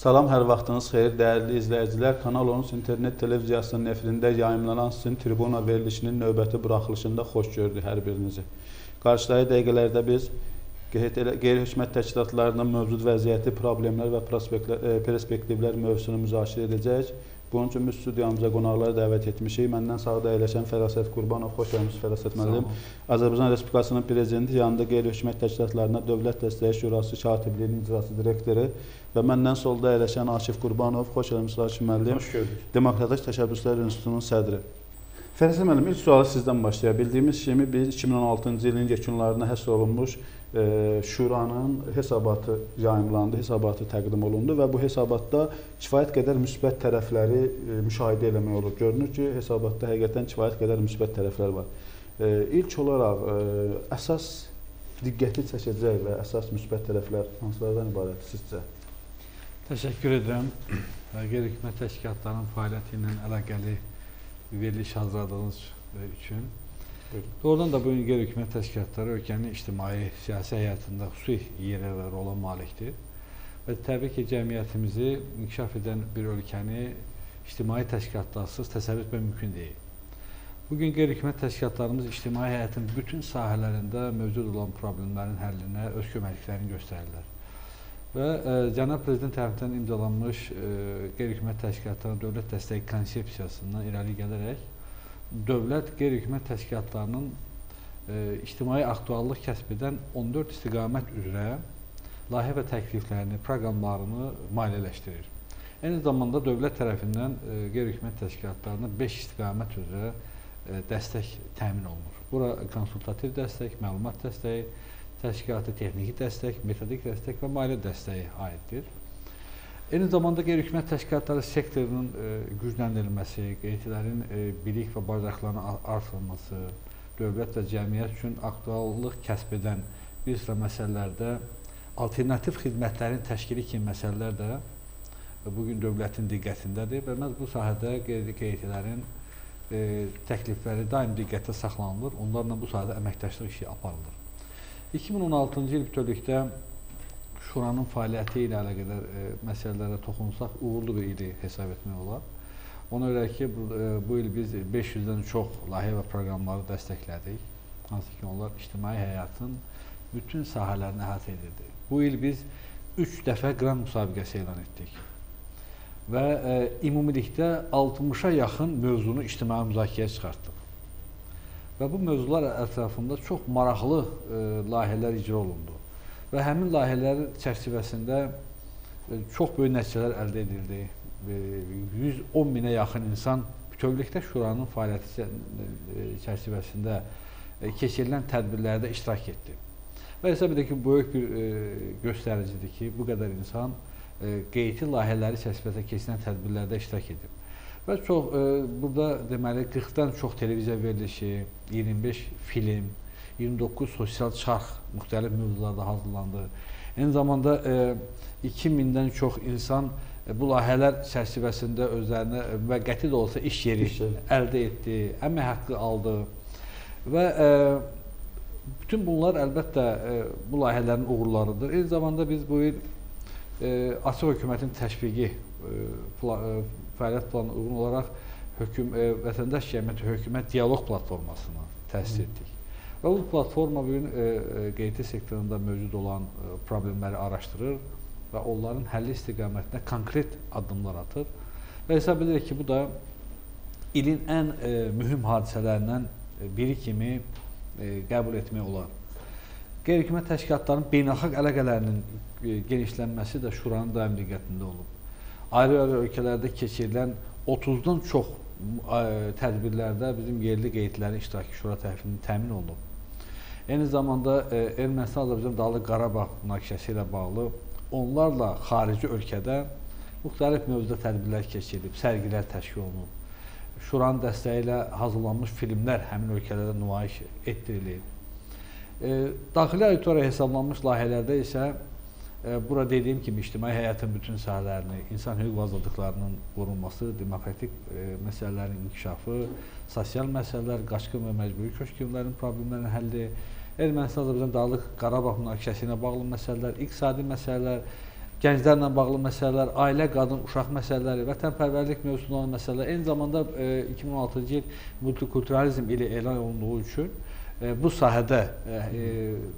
Salam, hər vaxtınız xeyir, dəyərli izləyicilər. Kanal 13 internet televiziyasının efirində yayımlanan sizin tribuna verilişinin növbəti buraxılışında xoş gördük hər birinizi. Qarşıdakı dəqiqələrdə biz qeyri-hökumət təşkilatlarının mövcud vəziyyəti, problemlər və e, perspektivlər mövzusunu müzakirə edəcəyik. Bunun üçün biz studiyamıza qonaqları dəvət etmişik. Məndən sağda əyləşən Fərasət Qurbanov, xoş gəlmisiniz Fərasət müəllim. Azərbaycan Respublikasının prezidenti yanında qeyri-hökumət təşkilatlarına Dövlət Dəstəyi Şurası katibliyinin icrası direktoru və məndən solda əyləşən Akif Qurbanov, xoş gəlmisiniz Akif müəllim. Xoş gördük. Demokratik Təşəbbüslər İnstitutunun sədri. Fərasət müəllim, ilk sualı sizdən başlayaq. Bildiyimiz kimi biz 2016-cı ilin yekunlarına həsr olunmuş şuranın hesabatı yayımlandı, hesabatı təqdim olundu və bu hesabatda kifayət qədər müsbət tərəfləri müşahidə eləmək olur. Görünür ki, hesabatda həqiqətən kifayət qədər müsbət tərəflər var. İlk olaraq əsas diqqəti çəkəcək və əsas müsbət tərəflər hansılardan ibarətdir sizcə? Təşəkkür edirəm. Qeyri-hökumət təşkilatlarının fəaliyyəti ilə əlaqəli veriliş hazırladığınız üçün Doğrudan da bu gün qeyri-hökumət təşkilatları ölkənin ictimai siyasi həyatında xüsusi yerə və rola malikdir. Və təbii ki, cəmiyyətimizi inkişaf edən bir ölkəni ictimai təşkilatlarsız təsəvvür etmək mümkün deyil. Bu gün qeyri-hökumət təşkilatlarımız ictimai həyatın bütün sahələrində mövcud olan problemlərin həllinə öz köməkliklərini göstərirlər. Və ə, e, cənab prezident tərəfindən imzalanmış ə, e, qeyri-hökumət təşkilatlarına dövlət dəstəyi konsepsiyasından irəli gələrək dövlət qeyri-hökumət təşkilatlarının e, ictimai aktuallıq kəsb edən 14 istiqamət üzrə layihə və təkliflərini, proqramlarını maliyyələşdirir. Eyni zamanda dövlət tərəfindən qeyri-hökumət təşkilatlarına 5 istiqamət üzrə e, dəstək təmin olunur. Bura konsultativ dəstək, məlumat dəstəyi, təşkilati texniki dəstək, metodik dəstək və maliyyə dəstəyi aiddir. Eyni zamanda qeyri-hökumət təşkilatları sektorunun e, gücləndirilməsi, qeydilərin e, bilik və bacarıqlarının artırılması, dövlət və cəmiyyət üçün aktuallıq kəsb edən bir sıra məsələlərdə alternativ xidmətlərin təşkili kimi məsələlər də bu gün dövlətin diqqətindədir və məhz bu sahədə qeydilərin e, təklifləri daim diqqətdə saxlanılır, onlarla bu sahədə əməkdaşlıq işi aparılır. 2016-cı il bütövlükdə Şuranın fəaliyyəti ilə əlaqədar e, məsələlərə toxunsaq, uğurlu bir ili hesab etmək olar. Ona görə ki, bu, e, bu il biz 500-dən çox layihə və proqramları dəstəklədik. Hansı ki, onlar ictimai həyatın bütün sahələrini əhatə edirdi. Bu il biz 3 dəfə qran müsabiqəsi elan etdik. Və e, ümumilikdə 60-a yaxın mövzunu ictimai müzakirəyə çıxartdıq. Və bu mövzular ətrafında çox maraqlı e, layihələr icra olundu və həmin layihələr çərçivəsində e, çox böyük nəticələr əldə edildi. 110 minə yaxın insan bütövlükdə şuranın fəaliyyəti e, çərçivəsində e, keçirilən tədbirlərdə iştirak etdi. Və hesab edək ki, böyük bir göstəricidir ki, bu qədər insan qeyti layihələri çərçivəsində keçirilən tədbirlərdə iştirak edib. Və çox burada deməli 40-dan çox televiziya verilişi, 25 film, 29 sosial çarx müxtəlif mövzularda hazırlandı. Eyni zamanda e, 2000-dən çox insan e, bu layihələr çərçivəsində özlərinə müvəqqəti də olsa iş yeri iş əldə etdi, əmək haqqı aldı. Və e, bütün bunlar əlbəttə e, bu layihələrin uğurlarıdır. Eyni zamanda biz bu il e, açıq hökumətin təşviqi e, e, fəaliyyət planına uyğun olaraq hökum e, vətəndaş cəmiyyəti hökumət dialoq platformasını təsis etdik. Və bu platforma bu gün e, e, qeydi sektorunda mövcud olan e, problemləri araşdırır və onların həlli istiqamətində konkret addımlar atır. Və hesab edirik ki, bu da ilin ən e, mühüm hadisələrindən e, biri kimi e, qəbul etmək olar. Qeyri-hökumət təşkilatlarının beynəlxalq əlaqələrinin e, genişlənməsi də şuranın daim diqqətində olub. Ayrı-ayrı ölkələrdə keçirilən 30-dan çox e, tədbirlərdə bizim yerli qeydlərin iştirakı şura tərəfindən təmin olunub. Eyni zamanda e, Ermənistan-Azərbaycan Dağlıq Qarabağ münaqişəsi ilə bağlı onlarla xarici ölkədə müxtəlif mövzuda tədbirlər keçirilib, sərgilər təşkil olunub. Şuranın dəstəyi ilə hazırlanmış filmlər həmin ölkələrdə nümayiş etdirilib. E, daxili auditoriya hesablanmış layihələrdə isə bura dediyim kimi ictimai həyatın bütün sahələrini, insan hüquq və azadlıqlarının qorunması, demokratik e, məsələlərin inkişafı, sosial məsələlər, qaçqın və məcburi köçkünlərin problemlərinin həlli, Ermənistan-Azərbaycan Dağlıq Qarabağ münaqişəsi ilə bağlı məsələlər, iqtisadi məsələlər, gənclərlə bağlı məsələlər, ailə, qadın, uşaq məsələləri, vətənpərvərlik mövzusunda olan məsələlər, eyni zamanda e, 2016-cı il multikulturalizm ili elan olunduğu üçün e, bu sahədə e, e,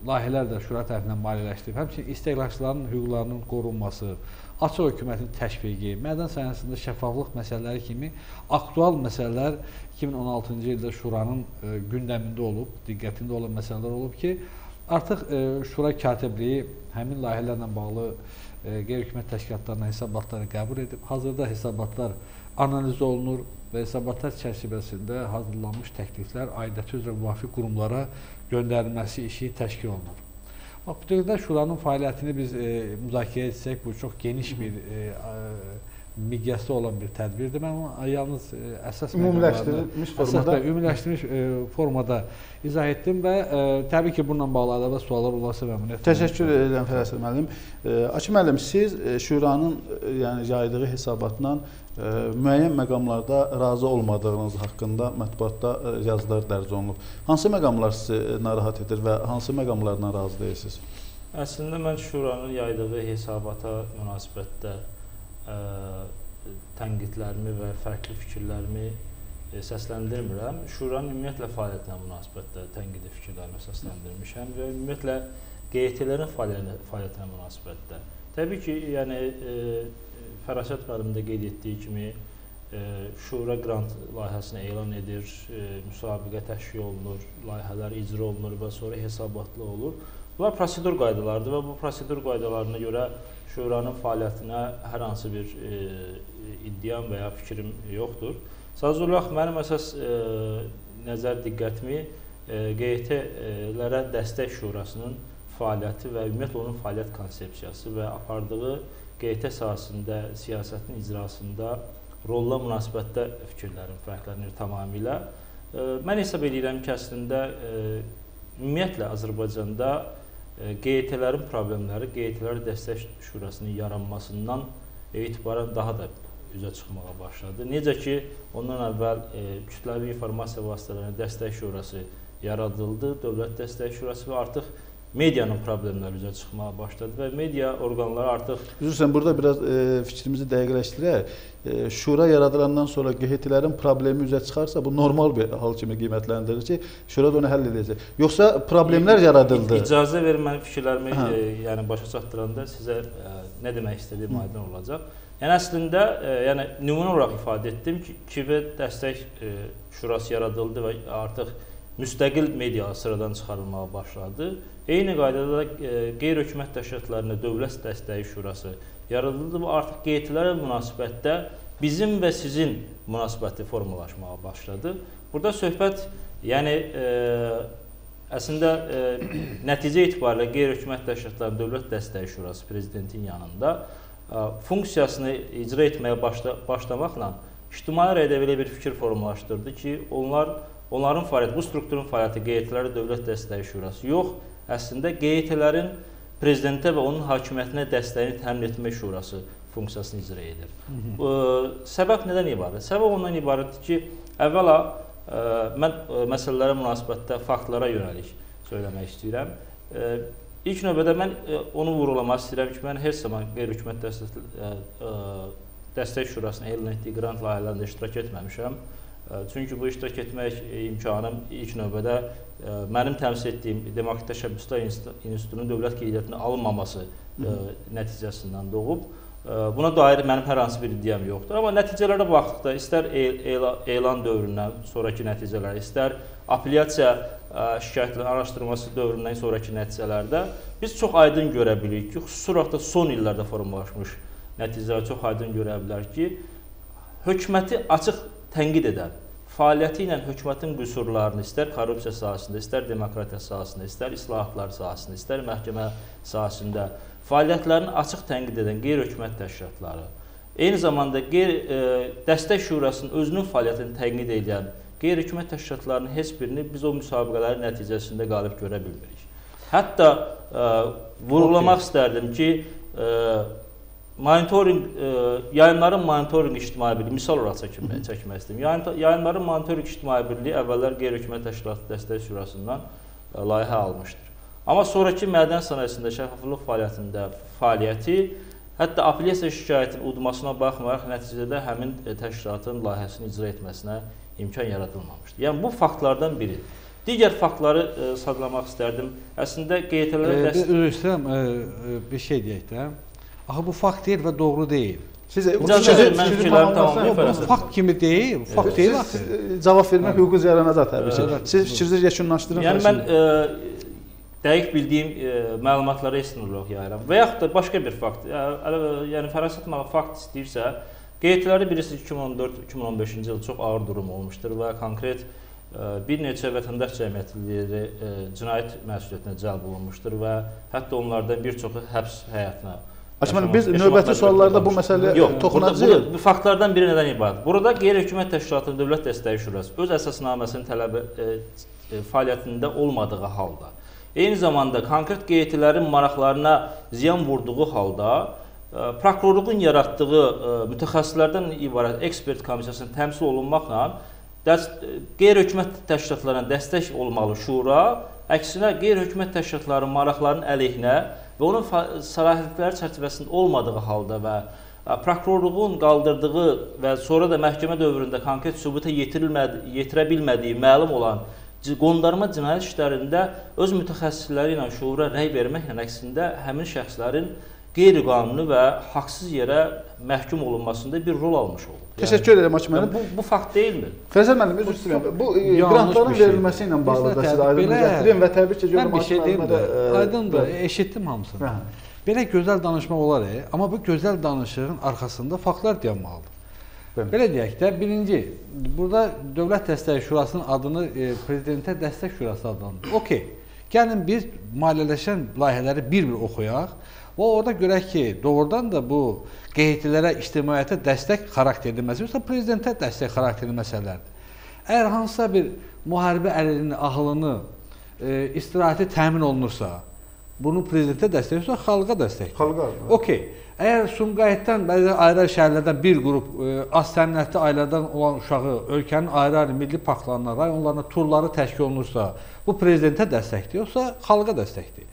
layihələr də şura tərəfindən maliyyələşdirilib. Həmçinin istehlakçıların hüquqlarının qorunması, açıq hökumətin təşviqi, mədən sahəsində şəffaflıq məsələləri kimi aktual məsələlər 2016-cı ildə şuranın e, gündəmində olub, diqqətində olan məsələlər olub ki, artıq e, şura katibliyi həmin layihələrlə bağlı e, qeyri-hökumət təşkilatlarına hesabatları qəbul edib. Hazırda hesabatlar analiz olunur və hesabatlar çərçivəsində hazırlanmış təkliflər aidiyyəti üzrə müvafiq qurumlara göndərilməsi işi təşkil olunur. Dövrdə şuranın fəaliyyətini biz e, müzakirə etsək, bu çox geniş bir e, miqyasda olan bir tədbirdir. Mən onu yalnız ə, e, əsas ümumiləşdirilmiş formada əsas ümumiləşdirilmiş ə, e, formada izah etdim və e, təbii ki, bununla bağlı əlavə suallar olarsa məmnuniyyətlə. Təşəkkür edirəm Fərəsəl müəllim. Akif müəllim, siz şuranın yəni yaydığı hesabatla müəyyən məqamlarda razı olmadığınız haqqında mətbuatda yazılar dərc olunub. Hansı məqamlar sizi narahat edir və hansı məqamlarla razı deyilsiniz? Əslində mən şuranın yaydığı hesabata münasibətdə ə, tənqidlərimi və fərqli fikirlərimi ə, səsləndirmirəm. Şuranın ümumiyyətlə fəaliyyətinə münasibətdə tənqidi fikirlərimi səsləndirmişəm və ümumiyyətlə QET-lerin fəaliyyətinə münasibətdə. Təbii ki, yəni ə, Fərasət müəllim də qeyd etdiyi kimi ə, Şura qrant layihəsini elan edir, ə, müsabiqə təşkil olunur, layihələr icra olunur və sonra hesabatlı olur. Bunlar prosedur qaydalardır və bu prosedur qaydalarına görə şuranın fəaliyyətinə hər hansı bir e, iddiam və ya fikrim yoxdur. Sadəcə olaraq mənim əsas e, nəzər diqqətimi e, QET-lərə dəstək şurasının fəaliyyəti və ümumiyyətlə onun fəaliyyət konsepsiyası və apardığı QET sahəsində siyasətin icrasında rolla münasibətdə fikirlərim fərqlənir tamamilə. E, mən hesab edirəm ki, əslində e, ümumiyyətlə Azərbaycanda QET-lərin problemləri QET-lər dəstək şurasının yaranmasından etibarən daha da üzə çıxmağa başladı. Necə ki, ondan əvvəl e, kütləvi informasiya vasitələrinin dəstək şurası yaradıldı, dövlət dəstək şurası və artıq medianın problemləri üzə çıxmağa başladı və media orqanları artıq Üzrsən burada biraz e, fikrimizi dəqiqləşdirək. E, şura yaradılandan sonra QHT-lərin problemi üzə çıxarsa bu normal bir hal kimi qiymətləndirilir ki, şura da onu həll edəcək. Yoxsa problemlər yaradıldı. İcazə verin mən fikirlərimi e, yəni başa çatdıranda sizə e, nə demək istədiyim aydın olacaq. Yəni əslində, e, yəni nümunə olaraq ifadə etdim ki, KİV dəstək e, şurası yaradıldı və artıq müstəqil media sıradan çıxarılmağa başladı. Eyni qaydada da e, qeyri-hökumət təşkilatlarına Dövlət Dəstəyi Şurası yaradıldı və artıq qeydilərə münasibətdə bizim və sizin münasibəti formalaşmağa başladı. Burada söhbət yəni e, əslində e, nəticə etibarilə qeyri-hökumət təşkilatlarının Dövlət Dəstəyi Şurası prezidentin yanında e, funksiyasını icra etməyə başla başlamaqla ictimai rəydə belə bir fikir formalaşdırdı ki, onlar onların fəaliyyəti, bu strukturun fəaliyyəti qeydiləri Dövlət Dəstəyi Şurası yox, əslində QET-lərin prezidentə və onun hakimiyyətinə dəstəyini təmin etmə şurası funksiyasını icra edir. Hı -hı. Ə, səbəb nədən ibarətdir? Səbəb ondan ibarətdir ki, əvvəla ə, mən ə, məsələlərə münasibətdə faktlara yönəlik söyləmək istəyirəm. Ə, ilk növbədə mən ə, onu vurğulamaq istəyirəm ki, mən heç zaman qeyri-hökumət dəstək, ə, ə, dəstək şurasının elan etdiyi qrant layihələrində iştirak etməmişəm. Çünki bu iştirak etmək imkanım ilk növbədə mənim təmsil etdiyim Demokratik Təşəbbüslər İnstitutunun dövlət qeydiyyatına alınmaması nəticəsindən doğub. Buna dair mənim hər hansı bir iddiam yoxdur. Amma nəticələrə baxdıqda istər elan dövründən sonrakı nəticələr, istər apellyasiya şikayətlərin araşdırması dövründən sonrakı nəticələrdə biz çox aydın görə bilirik ki, xüsusi olaraq da son illərdə formalaşmış nəticələr çox aydın görə bilər ki, hökuməti açıq tənqid edən, fəaliyyəti ilə hökumətin qüsurlarını istər korrupsiya sahəsində, istər demokratiya sahəsində, istər islahatlar sahəsində, istər məhkəmə sahəsində fəaliyyətlərini açıq tənqid edən qeyri-hökumət təşkilatları, eyni zamanda qeyri e, dəstək şurasının özünün fəaliyyətini tənqid edən qeyri-hökumət təşkilatlarının heç birini biz o müsabiqələrin nəticəsində qalib görə bilmirik. Hətta e, vurğulamaq okay. istərdim ki, e, monitorinq e, yayımların monitorinq ictimai birliyi misal olaraq çəkmək, çəkmək istəyirəm. Yayın, yayımların monitorinq ictimai birliyi əvvəllər qeyri-hökumət təşkilatı dəstək şurasından e, layihə almışdır. Amma sonrakı mədən sənayesində şəffaflıq fəaliyyətində fəaliyyəti Hətta apellyasiya şikayətinin udmasına baxmayaraq nəticədə həmin e, təşkilatın layihəsini icra etməsinə imkan yaradılmamışdır. Yəni bu faktlardan biri. Digər faktları sadalamaq istərdim. Əslində QT-lərə E, dəst... bir üzr istəyirəm, bir şey deyək də. Axı bu fakt deyil və doğru deyil. Siz İcazə verin, mən fikirlərimi tamamlayım, Bu Fərəsət. fakt kimi deyil, fakt deyil axı. E, cavab vermək hüququnuz yaranacaq təbii ki. Siz fikrinizi yekunlaşdırın. Yəni mən ə, dəqiq bildiyim ə, məlumatlara istinad yayıram. Və yaxud da başqa bir fakt. Yəni fərasət mənə fakt istəyirsə, qeydiləri bilirsiniz 2014-2015-ci il çox ağır durum olmuşdur və konkret bir neçə vətəndaş cəmiyyətliləri cinayət məsuliyyətinə cəlb olunmuşdur və hətta onlardan bir çoxu həbs həyatına Yaşamaq- biz növbəti suallarda bu məsələyə burada, toxunacağıq. burada bu faktlardan biri nədən ibarət? Burada qeyri-hökumət təşkilatının Dövlət Dəstəyi Şurası öz əsasnaməsinin tələbi e, e, fəaliyyətində olmadığı halda, eyni zamanda konkret qeydilərin maraqlarına ziyan vurduğu halda e, prokurorluğun yaratdığı e, mütəxəssislərdən ibarət ekspert komissiyasının təmsil olunmaqla e, qeyri-hökumət təşkilatlarına dəstək olmalı şura, əksinə qeyri-hökumət təşkilatlarının maraqlarının əleyhinə və onun səlahiyyətləri çərçivəsində olmadığı halda və ə, prokurorluğun qaldırdığı və sonra da məhkəmə dövründə konkret sübuta yetirə bilmədiyi məlum olan qondarma cinayət işlərində öz mütəxəssisləri ilə şuura rəy verməklə əksində həmin şəxslərin qeyri-qanuni və haqsız yerə məhkum olunmasında bir rol almış olur. Təşəkkür edirəm Hakim yəni, müəllim. bu bu fakt deyilmi? Fərzən müəllim, üzr istəyirəm. Bu e, qrantların şeydir. verilməsi ilə bağlı da də siz aydınlıq gətirin və təbii ki, Mən bir şey deyim də, e, aydındır, eşitdim hamısını. Hə. Belə gözəl danışmaq olar, e, amma bu gözəl danışığın arxasında faktlar dayanmalıdır. Belə deyək də, birinci, burada Dövlət Dəstəyi Şurasının adını e, Prezidentə Dəstək Şurası adlandırır. Okey. Gəlin biz maliyyələşən layihələri bir-bir oxuyaq və orada görək ki, doğrudan da bu qeydilərə, ictimaiyyətə dəstək xarakterli məsələ, yoxsa prezidentə dəstək xarakterli məsələlərdir. Əgər hansısa bir müharibə əlilini, ağlını, e, istirahəti təmin olunursa, bunu prezidentə dəstək yoxsa xalqa dəstək. Xalqa. Okey. Əgər Sumqayıtdan bəzi ayrı şəhərlərdən bir qrup e, az təminatlı ailədən olan uşağı ölkənin ayrı-ayrı milli parklarına, rayonlarına turları təşkil olunursa, bu prezidentə dəstəkdir, yoxsa xalqa dəstəkdir?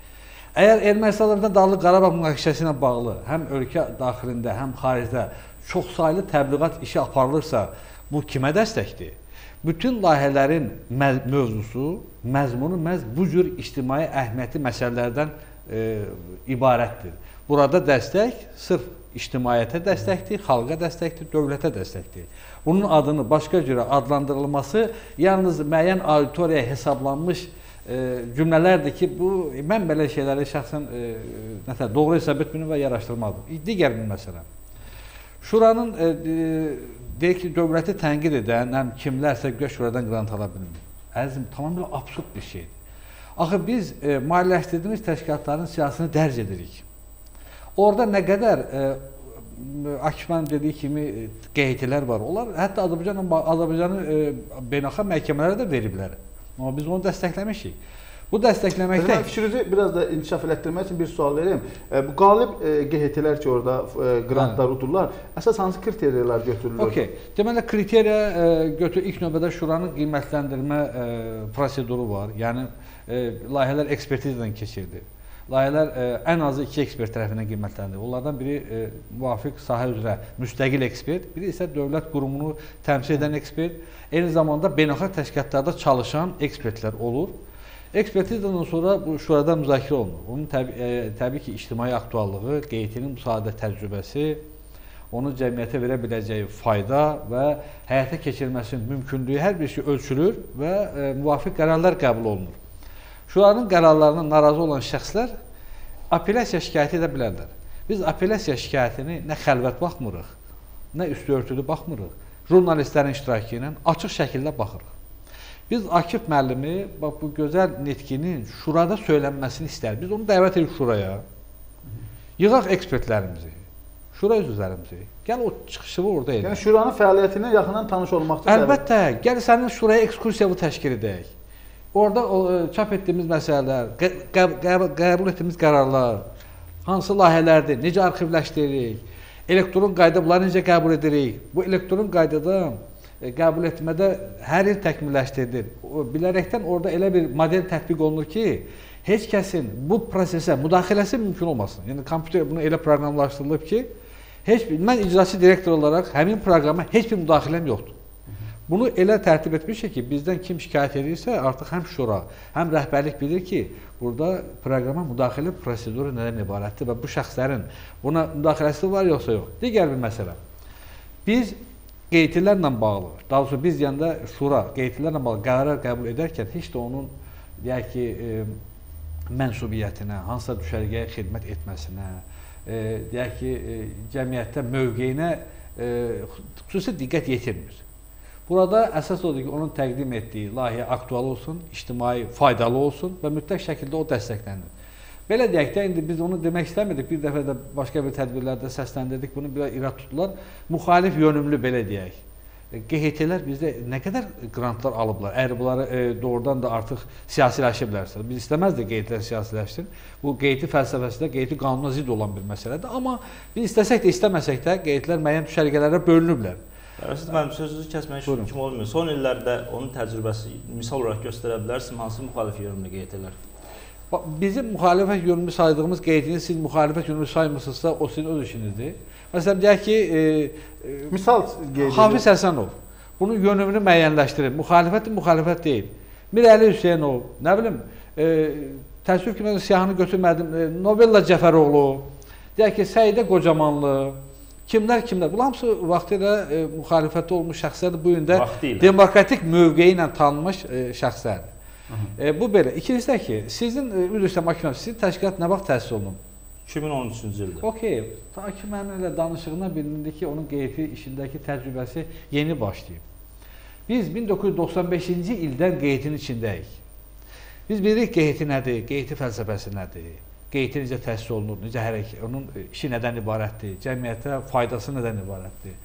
Əgər Ermənistandan Dağlıq Qarabağ münaqişəsi ilə bağlı həm ölkə daxilində, həm xaricdə çoxsaylı təbliğat işi aparılırsa, bu kimə dəstəkdir? Bütün layihələrin mövzusu, məzmunu məhz bu cür ictimai əhəmiyyətli məsələlərdən e, ibarətdir. Burada dəstək sırf ictimaiyyətə dəstəkdir, xalqa dəstəkdir, dövlətə dəstəkdir. Bunun adını başqa cürə adlandırılması yalnız müəyyən auditoriyaya hesablanmış cümlələrdir ki, bu mən belə şeyləri şəxsən e, nətər doğru hesab etmirəm və yaraşdırmadım. Digər bir məsələ. Şuranın e, e, deyək ki, dövləti tənqid edən həm kimlərsə göç şuradan qrant ala bilmir. Əzizim, tamamilə absurd bir şeydir. Axı biz e, maliyyələşdirdiyimiz təşkilatların siyasətini dərc edirik. Orada nə qədər e, Akifman dediyi kimi e, qeydlər var. Onlar hətta Azərbaycanla Azərbaycanı e, beynəlxalq məhkəmələrə də veriblər. Amma biz onu dəstəkləmişik. Bu dəstəkləməkdə Mən fikrinizi biraz da inkişaf elətdirmək üçün bir sual vereyim. E, Bu qalib e, QHT-lər ki, orada e, qrantlar udurlar, əsas hansı kriteriyalar götürülür? Okey. Deməli kriteriya e, götür ilk növbədə şuranın qiymətləndirmə e, proseduru var. Yəni e, layihələr ekspertizadan keçirilir. Layihələr e, ən azı 2 ekspert tərəfindən qiymətləndirilir. Onlardan biri e, müvafiq sahə üzrə müstəqil ekspert, biri isə dövlət qurumunu təmsil edən ekspert, eyni zamanda beynəlxalq təşkilatlarda çalışan ekspertlər olur. Ekspertizadan sonra bu şurada müzakirə olunur. Onun təbii, e, təbii ki, ictimai aktuallığı, qeytinin müsadə təcrübəsi, onun cəmiyyətə verə biləcəyi fayda və həyata keçirilməsinin mümkünlüyü hər bir şey ölçülür və e, müvafiq qərarlar qəbul olunur. Şuranın qərarlarına narazı olan şəxslər apellyasiya şikayət edə bilərlər. Biz apellyasiya şikayətini nə xəlvət baxmırıq, nə üstü örtülü baxmırıq. Jurnalistlərin iştirakı ilə açıq şəkildə baxırıq. Biz Akif müəllimi bax bu gözəl nitqinin şurada söylənməsini istərik. Biz onu dəvət edirik şuraya. Yığaq ekspertlərimizi, şura üzvlərimizi. Gəl o çıxışı orada edək. Yəni şuranın fəaliyyətinə yaxından tanış olmaq üçün Əlbəttə, gəl sənin şuraya ekskursiya təşkil edək. Orada o, e, çap etdiyimiz məsələlər, qə- qə- qə- qəbul etdiyimiz qərarlar, hansı layihələrdir, necə arxivləşdiririk, elektron qayda bunları necə qəbul edirik? Bu elektron qaydada e, qəbul etmədə hər il təkmilləşdirilir. Bilərəkdən orada elə bir model tətbiq olunur ki, heç kəsin bu prosesə müdaxiləsi mümkün olmasın. Yəni kompüter bunu elə proqramlaşdırılıb ki, heç bir mən icraçı direktor olaraq həmin proqrama heç bir müdaxiləm yoxdur. Bunu elə tərtib etmişik ki, bizdən kim şikayət edirsə, artıq həm şura, həm rəhbərlik bilir ki, burada proqrama müdaxilə proseduru nədən ibarətdir və bu şəxslərin buna müdaxiləsi var yoxsa yox. Digər bir məsələ. Biz qeytilərlə bağlı, daha doğrusu biz deyəndə şura qeytilərlə bağlı qərar qəbul edərkən heç də onun deyək ki, e, mənsubiyyətinə, hansısa düşərgəyə xidmət etməsinə, e, deyək ki, e, cəmiyyətdə mövqeyinə e, xüsusi diqqət yetirmir. Burada əsas odur ki, onun təqdim etdiyi layihə aktual olsun, ictimai faydalı olsun və mütləq şəkildə o dəstəklənir. Belə deyək də, indi biz onu demək istəmirdik, bir dəfə də başqa bir tədbirlərdə səsləndirdik, bunu bir irad tutdular. Müxalif yönümlü belə deyək. QHT-lər bizdə nə qədər qrantlar alıblar? Əgər bunları e, doğrudan da artıq siyasiləşiblərsə, biz istəməzdik QHT-lər siyasiləşsin. Bu QHT fəlsəfəsində QHT qanuna zidd olan bir məsələdir. Amma biz istəsək də, istəməsək də QHT-lər müəyyən düşərgələrə bölünüblər. Siz mənim sözünüzü kəsmək kim olmuyor. Son illərdə onun təcrübəsi misal olaraq göstərə bilərsiniz hansı müxalif yönümlü QHT-lər? Bizim müxalifət yönümlü saydığımız qeydini siz müxalifət yönümlü saymırsınızsa, o sizin öz işinizdir. Məsələn, deyək ki, e, e, misal qeyd Hafiz Həsənov bunun yönümünü müəyyənləşdirir. Müxalifət müxalifət deyil. Mirəli Hüseynov, nə bilim, e, təəssüf ki, mən siyahını götürmədim. E, Novella Cəfəroğlu, deyək ki, Səidə Qocamanlı, kimlər kimlər. Bunlar hamısı vaxtilə e, müxalifətdə olmuş şəxslərdir. Bu gün də demokratik mövqeyi ilə tanınmış e, şəxslərdir. E, bu belə. İkincisi də ki, sizin e, üzr istəyirəm Akif sizin təşkilat nə vaxt təsis olunub? 2013-cü ildə. Okay. Ta ki mənim elə danışığına bilindi ki, onun qeyri işindəki təcrübəsi yeni başlayıb. Biz 1995-ci ildən qeytin içindəyik. Biz bilirik qeyti nədir, qeyti fəlsəfəsi nədir, qeyti necə təsis olunur, necə hərəkət, onun işi nədən ibarətdir, cəmiyyətə faydası nədən ibarətdir.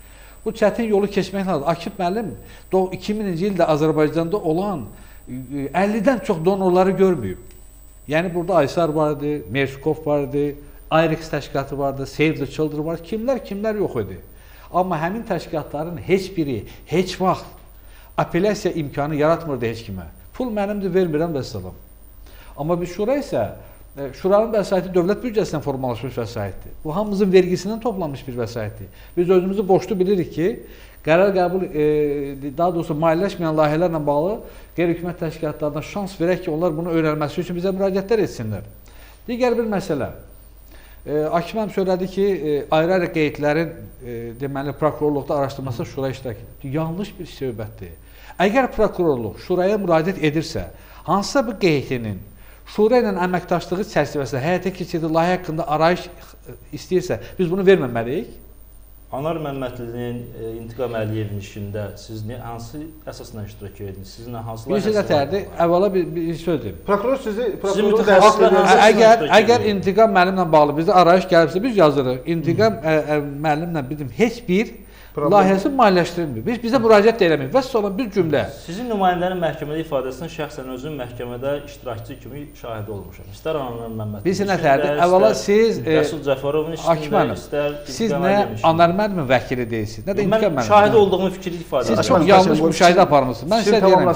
Bu çətin yolu keçmək lazım. Akif müəllim 2000-ci ildə Azərbaycanda olan 50-dən çox donorları görməyib. Yəni burada Aysar vardı, Merskov vardı, Ayrix təşkilatı vardı, Save the Children var. Kimlər, kimlər yox idi. Amma həmin təşkilatların heç biri heç vaxt apellyasiya imkanı yaratmırdı heç kimə. Pul mənimdir, vermirəm və salam. Amma biz şura isə e, Şuranın vəsaiti dövlət büdcəsindən formalaşmış vəsaitdir. Bu hamımızın vergisindən toplanmış bir vəsaitdir. Biz özümüzü borclu bilirik ki, qərar qəbul e, daha doğrusu maliyyələşməyən layihələrlə bağlı qeyri-hökumət təşkilatlarına şans verək ki, onlar bunu öyrənməsi üçün bizə müraciətlər etsinlər. Digər bir məsələ. Akiməm söylədi ki, ayrı-ayrı qeydlərin deməli prokurorluqda araşdırması şura iştirak edir. Yanlış bir söhbətdir. Əgər prokurorluq şuraya müraciət edirsə, hansısa bir qeydinin şura ilə əməkdaşlığı çərçivəsində həyata keçirdiyi layihə haqqında arayış istəyirsə, biz bunu verməməliyik. Anar Məmmədlinin e, İntiqam Əliyevin işində siz nə hansı əsasla iştirak edirsiniz? Sizinlə hansı layihə? Bir nətərdir? Əvvəla bir, bir söz deyim. Prokuror sizi prokurorluq dəstəkləyə əgər əgər İntiqam müəllimlə bağlı bizə arayış gəlibsə biz yazırıq. İntiqam müəllimlə bizim heç bir layihəsi maliyyələşdirilmir. Biz bizə müraciət də eləmir. Və sonra bir cümlə. Sizin nümayəndənin məhkəmədə ifadəsinin şəxsən özüm məhkəmədə iştirakçı kimi şahid olmuşam. İstər Anar Məmməd. Biz nətərdir? Əvvəla siz Rəsul Cəfərovun işində istər siz nə Anar müəllimin vəkili deyilsiniz, nə də intiqam müəllimi. Şahid olduğum fikri ifadə edirəm. Siz çox yanlış müşahidə aparmısınız. Mən sizə deyirəm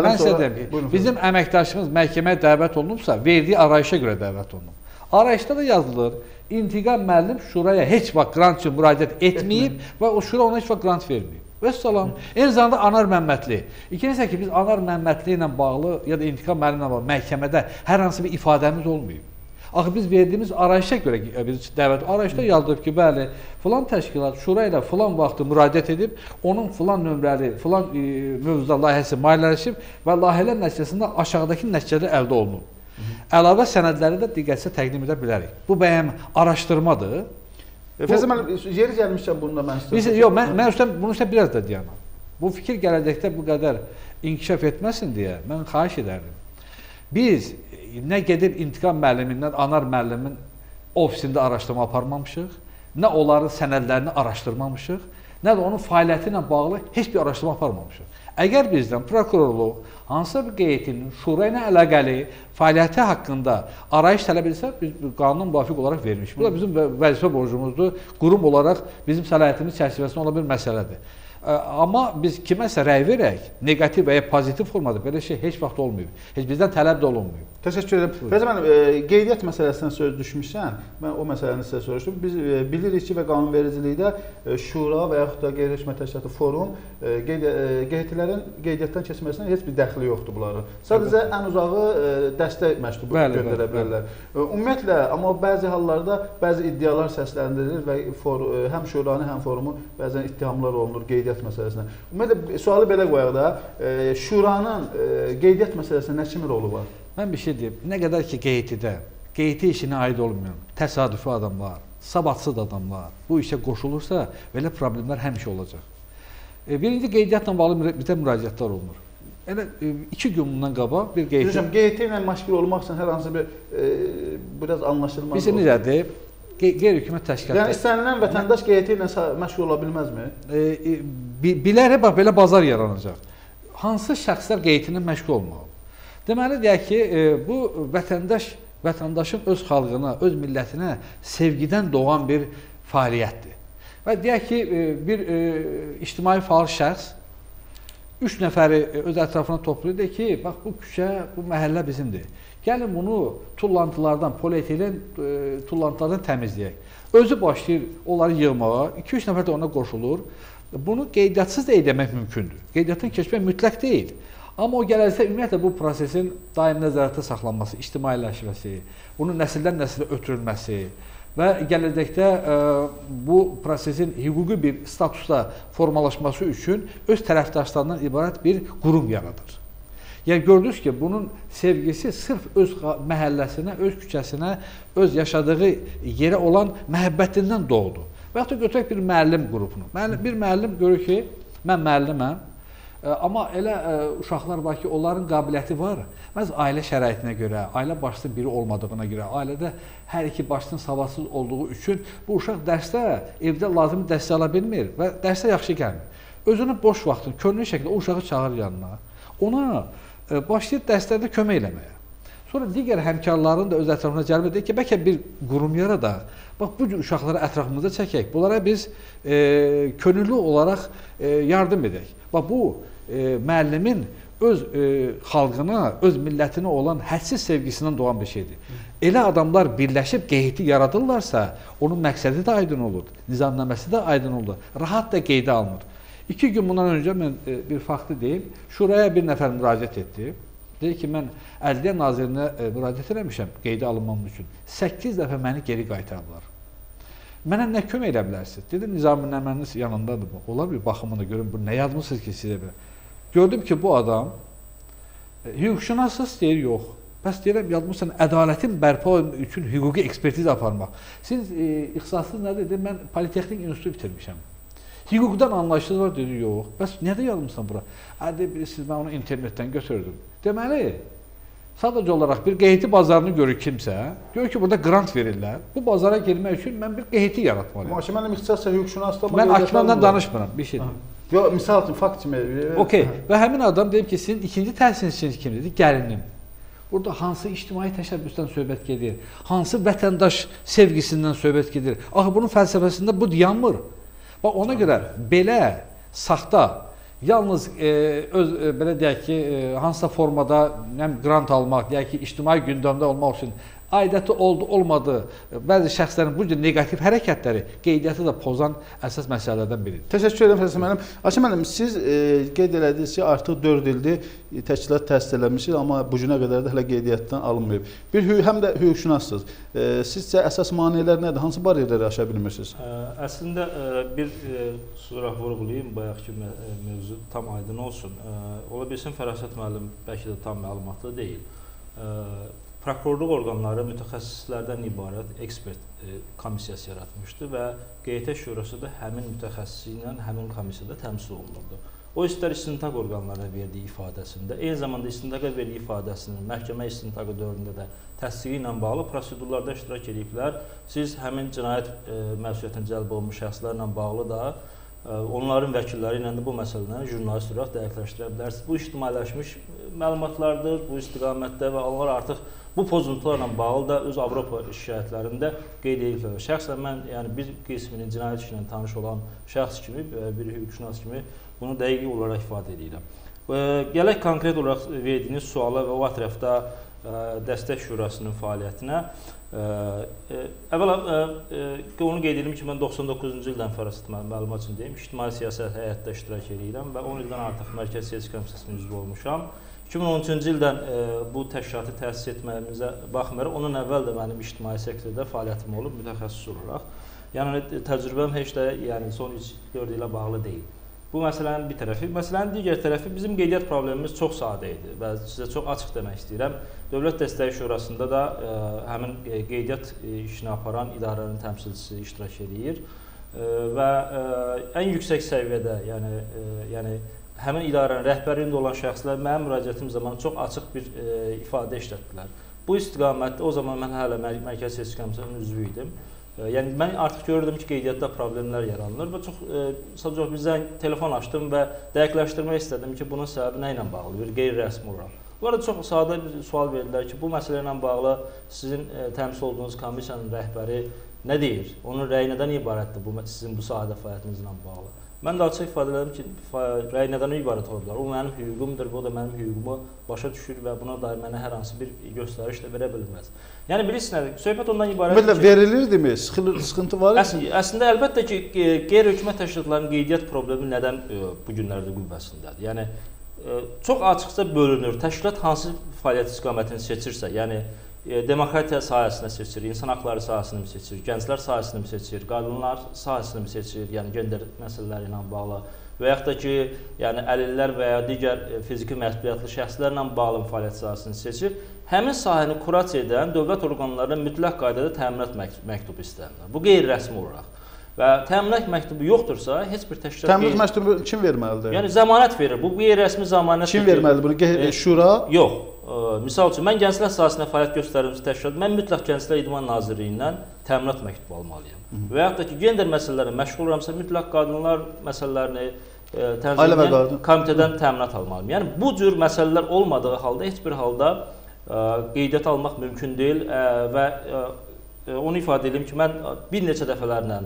mən sizə deyirəm. Bizim əməkdaşımız məhkəməyə dəvət olunubsa, verdiyi arayışa görə dəvət olunub. Arayışda da yazılır İntiqam müəllim şuraya heç vaxt qrant üçün müraciət etməyib və o şura ona heç vaxt qrant verməyib. Vəssalam. Eyni zamanda Anar Məmmədli. İkincisi ki, biz Anar Məmmədli ilə bağlı ya da İntiqam müəllimlə bağlı məhkəmədə hər hansı bir ifadəmiz olmayıb. Axı biz verdiyimiz arayışa görə biz dəvət arayışda yazılıb ki, bəli, filan təşkilat şura ilə filan vaxtı müraciət edib, onun filan nömrəli, filan e, mövzuda layihəsi maliyyələşib və layihələr nəticəsində aşağıdakı nəticələr əldə olunub. Əlavə sənədləri də diqqətsə təqdim edə bilərik. Bu bəyəm araşdırmadır. Fəzə mən yeri gəlmişkən bununla mən istəyirəm. Biz yox, mən mən üstə bunu üstə biraz da deyəm. Bu fikir gələcəkdə bu qədər inkişaf etməsin deyə mən xahiş edərdim. Biz nə gedib intiqam müəllimindən Anar müəllimin ofisində araşdırma aparmamışıq, nə onların sənədlərini araşdırmamışıq, nə də onun fəaliyyəti ilə bağlı heç bir araşdırma aparmamışıq. Əgər bizdən prokurorluq hansısa bir qeytinin şura ilə əlaqəli fəaliyyəti haqqında arayış tələb etsə, biz qanun müvafiq olaraq vermişik. Bu da bizim vəzifə borcumuzdur. Qurum olaraq bizim səlahiyyətimiz çərçivəsində olan bir məsələdir. Amma biz kiməsə rəy verək, neqativ və ya pozitiv formada belə şey heç vaxt olmayıb. Heç bizdən tələb də olunmayıb. Təşəkkür edirəm. Rəza müəllim, e, qeydiyyat məsələsindən söz düşmüşsən. Mən o məsələni sizə soruşdum. Biz e, bilirik ki və qanunvericilikdə e, şura və yaxud da qeyri-rəsmi təşkilatı forum e, qeydiyyatların qeydiyyatdan keçməsinə heç bir dəxli yoxdur bunların. Sadəcə ən uzağı e, dəstək məktubu bəli, göndərə bəli, bilərlər. Bəli. Ümumiyyətlə, amma bəzi hallarda bəzi iddialar səsləndirilir və for, həm şuranı, həm forumu bəzən ittihamlar olunur qeydiyyat məsələsinə. Ümumiyyətlə sualı belə qoyaq da, şuranın qeydiyyat məsələsində nə kimi rolu var? Mən bir şey deyim. Nə qədər ki qeytidə, qeyti işinə aid olmayan təsadüfi adamlar, savadsız adamlar bu işə qoşulursa, belə problemlər həmişə olacaq. E, birinci qeydiyyatla bağlı bizə müraciətlər olunur. Elə e, iki gün bundan qabaq bir qeyti... Hocam, qeyti ilə məşğul olmaq üçün hər hansı bir e, biraz anlaşılmaz Bizim necədir? Qeyri-hökumət təşkilatları. Yəni istənilən vətəndaş qeyti ilə məşğul ola bilməzmi? E, e, bilərə bax belə bazar yaranacaq. Hansı şəxslər qeyti ilə məşğul olmalı? Deməli deyək ki, e, bu vətəndaş vətəndaşın öz xalqına, öz millətinə sevgidən doğan bir fəaliyyətdir. Və deyək ki, e, bir e, ictimai fəal şəxs 3 nəfəri öz ətrafına toplayır ki, bax bu küçə, bu məhəllə bizimdir. Gəlin bunu tullantılardan, polietilen tullantılardan təmizləyək. Özü başlayır onları yığmağa, 2-3 nəfər də ona qoşulur. Bunu qeydiyyatssız da etmək mümkündür. Qeydiyyatdan keçmək mütləq deyil. Amma o gələcəkdə ümumiyyətlə bu prosesin daim nəzarətdə saxlanması, ictimailəşməsi, bunun nəsildən nəsilə ötürülməsi və gələcəkdə ə, e, bu prosesin hüquqi bir statusda formalaşması üçün öz tərəfdaşlarından ibarət bir qurum yaradır. Yəni gördünüz ki, bunun sevgisi sırf öz məhəlləsinə, öz küçəsinə, öz yaşadığı yerə olan məhəbbətindən doğdu. Və yaxud da götürək bir müəllim qrupunu. Müəllim, bir müəllim görür ki, mən müəlliməm, Amma elə ə, uşaqlar var ki, onların qabiliyyəti var. Məhz ailə şəraitinə görə, ailə başçısının biri olmadığına görə, ailədə hər iki başçının savadsız olduğu üçün bu uşaq dərsdə, evdə lazımi dərs ala bilmir və dərsə yaxşı gəlmir. Özünün boş vaxtını könüllü şəkildə o uşağı çağır yanına. Ona başlayır dərslərdə kömək eləməyə. Sonra digər həmkarların da öz ətrafına cəlb edir ki, bəlkə bir qurum yaradaq. Bax bu cür uşaqları ətrafımızda çəkək. Bunlara biz e, könüllü olaraq e, yardım edək. Bax bu e, müəllimin öz e, xalqına, öz millətinə olan hədsiz sevgisindən doğan bir şeydir. Elə adamlar birləşib qeyti yaradırlarsa, onun məqsədi də aydın olur, nizamnaməsi də aydın olur, rahat da qeydə alınır. İki gün bundan öncə mən e, bir faktı deyim, şuraya bir nəfər müraciət etdi. Deyir ki, mən Ədliyyə Nazirinə e, müraciət eləmişəm qeydə alınmam üçün. 8 dəfə məni geri qaytardılar. Mənə nə kömək edə bilərsiniz? Dedim, Nizami Nəməniniz yanındadır bu. Olar bir baxımını görün, bu nə yazmısınız ki, sizə belə? Gördüm ki, bu adam e, hüquqşünassız deyir, yox. Bəs deyirəm, yazmısan ədalətin bərpa üçün hüquqi ekspertiz aparmaq. Siz e, ixtisasınız nədir? Mən Politexnik İnstitutu bitirmişəm. Hüquqdan anlayışınız var, dedi, yox. Bəs nədə yazmısan bura? Ədə bilirsiniz, mən onu internetdən götürdüm. Deməli, sadəcə olaraq bir qeyti bazarını görür kimsə, görür ki, burada qrant verirlər. Bu bazara girmək üçün mən bir qeyti yaratmalıyam. Hakimə ixtisasla hüquqşünaslıq. Mən hakimdən danışmıram, bir şey. Aha. Yox, misal üçün fakt kimi. Okay. Və həmin adam deyib ki, sizin ikinci təhsiliniz kimdir? Gəlinim. Burada hansı ictimai təşəbbüsdən söhbət gedir? Hansı vətəndaş sevgisindən söhbət gedir? Axı bunun fəlsəfəsində bu dayanmır. Bax ona görə belə saxta yalnız e, öz e, belə deyək ki, e, hansısa formada həm qrant almaq, deyək ki, ictimai gündəmdə olmaq üçün aidiyyəti oldu, olmadı, bəzi şəxslərin bu cür neqativ hərəkətləri qeydiyyatı da pozan əsas məsələlərdən biridir. Təşəkkür edirəm Fəsil müəllim. Aşım müəllim, siz e, qeyd elədiniz ki, artıq 4 ildir təşkilat təsis eləmişsiniz, amma bu günə qədər də hələ qeydiyyatdan alınmayıb. Bir həm də hüquqşünassınız. E, sizcə əsas maneələr nədir? Hansı bariyerləri aşa bilmirsiniz? Ə, əslində ə, bir ə, sura vurğulayım, bayaqki mövzu tam aydın olsun. Ə, ola bilsin Fərasət müəllim bəlkə də tam məlumatlı deyil. Ə, prokurorluq orqanları mütəxəssislərdən ibarət ekspert e, komissiyası yaratmışdı və QT şurası da həmin mütəxəssis ilə həmin komissiyada təmsil olunurdu. O istər istintaq orqanlarına verdiyi ifadəsində, eyni zamanda istintaqa verdiyi ifadəsinin məhkəmə istintaqı dövründə də təsdiqi ilə bağlı prosedurlarda iştirak ediblər. Siz həmin cinayət e, məsuliyyətinə cəlb olunmuş şəxslərlə bağlı da e, onların vəkilləri ilə də bu məsələni jurnalist olaraq dəqiqləşdirə bilərsiniz. Bu ictimailəşmiş məlumatlardır bu istiqamətdə və onlar artıq Bu pozuntularla bağlı da öz Avropa şikayətlərində qeyd ediblər. Şəxsən mən yəni bir qisminin cinayət işi ilə tanış olan şəxs kimi, bir hüquqşünas kimi bunu dəqiq olaraq ifadə edirəm. Gələk konkret olaraq verdiyiniz suala və o ətrafda Dəstək Şurasının fəaliyyətinə. Əvvəla onu qeyd edim ki, mən 99-cu ildən fərasət məlumat üçün deyim, ictimai siyasət həyatda iştirak edirəm və 10 ildən artıq Mərkəzi Seçki Komissiyasının üzvü olmuşam. 2013-cü ildən e, bu təşkilatı təsis etməyimizə baxmayaraq, ondan əvvəl də mənim ictimai sektorda fəaliyyətim olub mütəxəssis olaraq. Yəni təcrübəm heç də yəni son 3-4 ilə bağlı deyil. Bu məsələnin bir tərəfi. Məsələnin digər tərəfi bizim qeydiyyat problemimiz çox sadə idi və sizə çox açıq demək istəyirəm. Dövlət Dəstəyi Şurasında da ə, e, həmin qeydiyyat e, işini aparan idarənin təmsilçisi iştirak edir ə, və ə, ən yüksək səviyyədə, yəni ə, yəni həmin idarənin rəhbərliyində olan şəxslər mənim müraciətim zamanı çox açıq bir e, ifadə işlətdilər. Bu istiqamətdə o zaman mən hələ Mər Mərkəzi Seçki Komissiyasının üzvü idim. E, yəni mən artıq gördüm ki, qeydiyyatda problemlər yaranır və çox e, sadəcə bizdən telefon açdım və dəqiqləşdirmək istədim ki, bunun səbəbi nə ilə bağlıdır, bir qeyri-rəsmi olaraq. Bu arada çox sadə bir sual verdilər ki, bu məsələ ilə bağlı sizin e, təmsil olduğunuz komissiyanın rəhbəri nə deyir? Onun rəyi nədən ibarətdir bu sizin bu sahədə fəaliyyətinizlə bağlı? Mən də açıq ifadə edirəm ki, rəy nədən ibarət ola bilər? O mənim hüququmdur, bu da mənim hüququmu başa düşür və buna dair mənə hər hansı bir göstəriş də verə bilməz. Yəni bilirsiniz nədir? Söhbət ondan ibarətdir ki, verilirdimi? Sıxılır, sıxıntı var idi? Əslində əlbəttə ki, qeyri-hökumət təşkilatlarının qeydiyyat problemi nədən e, bu günlərdə qüvvəsindədir? Yəni e, çox açıqca bölünür. Təşkilat hansı fəaliyyət istiqamətini seçirsə, yəni demokratiya sahəsində seçir, insan haqları sahəsini seçir, gənclər sahəsini seçir, qadınlar sahəsini seçir, yəni gender məsələləri ilə bağlı və yaxud da ki, yəni əlillər və ya digər e, fiziki məhdudiyyətli şəxslərlə bağlı fəaliyyət sahəsini seçir. Həmin sahəni kurasiya edən dövlət orqanlarından mütləq qaydada təminat məktubu istənilir. Bu qeyri-rəsmi olaraq. Və təminat məktubu yoxdursa, heç bir təşkilat Təminat məktubu kim verməlidir? Yəni zəmanət verir. Bu qeyri-rəsmi zəmanət. Kim verməlidir bunu? E, şura? Yox. Misal üçün, mən gənclər sahəsində fəaliyyət göstərilmiş təşkilat, mən mütləq Gənclər İdman Nazirliyindən təminat məktubu almalıyam. Hı -hı. Və yaxud da ki, gender məsələləri məşğul olamsa, mütləq qadınlar məsələlərini e, tənzim edən komitədən təminat almalıyam. Yəni bu cür məsələlər olmadığı halda heç bir halda ə, e, qeydiyyat almaq mümkün deyil ə, e, və ə, onu ifadə edim ki, mən bir neçə dəfələrlə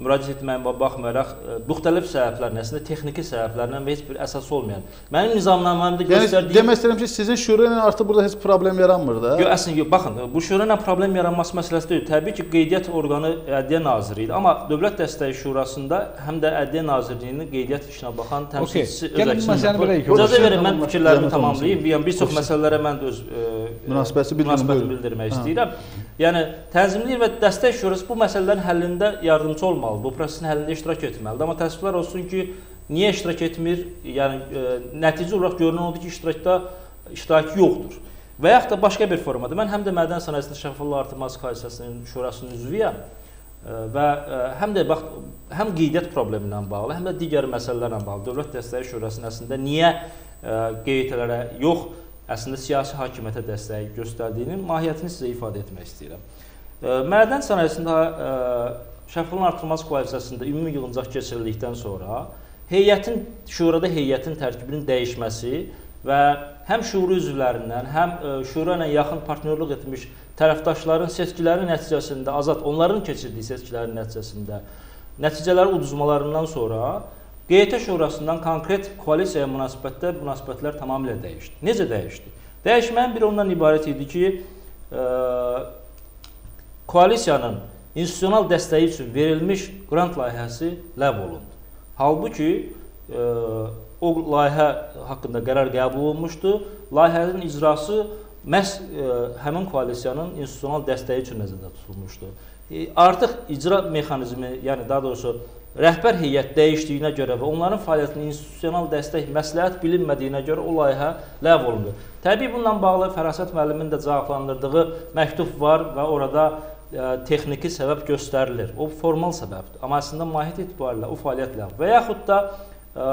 müraciət etməyimə baxmayaraq e, müxtəlif səbəblərlə, əslində texniki səbəblərlə və heç bir əsas olmayan. Mənim nizamnaməmdə yəni, göstərdiyim Demək istəyirəm ki, sizin şura ilə artıq burada heç problem yaranmır da. Yox, əslində yox. Baxın, bu şura ilə problem yaranması məsələsi deyil. Təbii ki, qeydiyyat orqanı Ədliyyə Nazirliyidir, amma Dövlət Dəstəyi Şurasında həm də Ədliyyə Nazirliyinin qeydiyyat işinə baxan təmsilçisi okay. öz əksini. İcazə verin mən fikirlərimi tamamlayım. Yəni bir çox məsələlərə mən də öz e, münasibətimi bildirmək istəyirəm. Yəni tənzimləyir və dəstək şurası bu məsələlərin həllində yardımçı olmalıdır. Bu prosesin həllində iştirak etməlidir. Amma təəssüflər olsun ki, niyə iştirak etmir? Yəni e, nəticə olaraq görünən odur ki, iştirakda iştirak yoxdur. Və yaxud da başqa bir formada. Mən həm də mədən sənayesində şəffaflıq artırması koalitsiyasının şurasının üzvüyəm e, və e, həm də bax həm qeydiyyat problemi ilə bağlı, həm də digər məsələlərlə bağlı Dövlət Dəstəyi Şurasının əslində niyə qeydiyyətlərə yox əslində siyasi hakimiyyətə dəstək göstərdiyinin mahiyyətini sizə ifadə etmək istəyirəm. Mədən sənayesində şəffaflığın artırılması koalisiyasında ümumi yığıncaq keçirildikdən sonra heyətin şurada heyətin tərkibinin dəyişməsi və həm şuru üzvlərindən, həm şura ilə yaxın partnyorluq etmiş tərəfdaşların seçkiləri nəticəsində azad onların keçirdiyi seçkilərin nəticəsində nəticələri uduzmalarından sonra QT Şurasından konkret koalisiyaya münasibətdə münasibətlər tamamilə dəyişdi. Necə dəyişdi? Dəyişmənin biri ondan ibarət idi ki, ə, koalisiyanın institusional dəstəyi üçün verilmiş qrant layihəsi ləğv olundu. Halbuki ə, o layihə haqqında qərar qəbul olunmuşdu. Layihənin icrası məhz ə, həmin koalisiyanın institusional dəstəyi üçün nəzərdə tutulmuşdu. E, artıq icra mexanizmi, yəni daha doğrusu rəhbər heyət dəyişdiyinə görə və onların fəaliyyətinin institusional dəstək məsləhət bilinmədiyinə görə o layihə ləğv olundu. Təbii bununla bağlı Fərasət müəllimin də cavablandırdığı məktub var və orada ə, e, texniki səbəb göstərilir. O formal səbəbdir. Amma əslində mahiyyət etibarilə o fəaliyyət ləğv və yaxud da ə, e,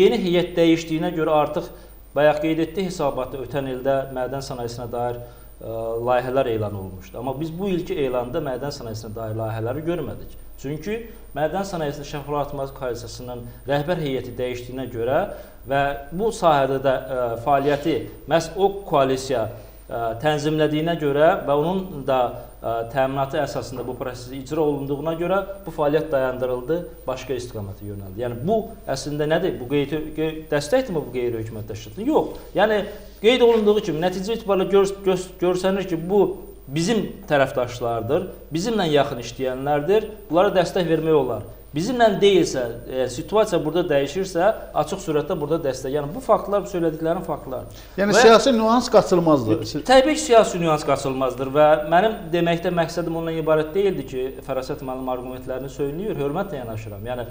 yeni heyət dəyişdiyinə görə artıq bayaq qeyd etdi hesabatda ötən ildə mədən sənayesinə dair ə, e, layihələr elan olunmuşdu. Amma biz bu ilki elanda mədən sənayesinə dair layihələri görmədik. Çünki mədən sənayesinin şəffaflaşdırılması koalisiyasının rəhbər heyəti dəyişdiyinə görə və bu sahədə də ə, e, fəaliyyəti məhz o koalisiya tənzimlədiyinə görə və onun da təminatı əsasında bu proses icra olunduğuna görə bu fəaliyyət dayandırıldı, başqa istiqamətə yönəldi. Yəni bu əslində nədir? Bu qeyri dəstəkdirmi bu qeyri-hökumət təşkilatı? Yox. Yəni qeyd olunduğu kimi nəticə etibarilə gör, gör, görsənir ki, bu bizim tərəfdaşlardır, bizimlə yaxın işləyənlərdir. Bunlara dəstək vermək olar. Bizimlə deyilsə, e, situasiya burada dəyişirsə, açıq surətdə burada dəstək. Yəni bu faktlar söylədiklərim faktlardır. Yəni və siyasi nüans qaçılmazdır. Təbii ki, siyasi nüans qaçılmazdır və mənim deməkdə məqsədim ondan ibarət deyildi ki, Fərasət müəllim arqumentlərini söyləyir, hörmətlə yanaşıram. Yəni